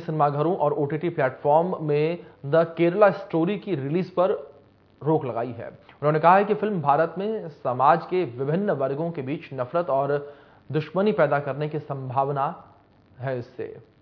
सिनेमाघरों और OTT platform में द केरला स्टोरी की रिलीज़ पर रोक लगाई है। उन्होंने कहा है कि फ़िल्म भारत में समाज के विभिन्न वर्गों के बीच नफरत और दुश्मनी पैदा करने की संभावना है इससे।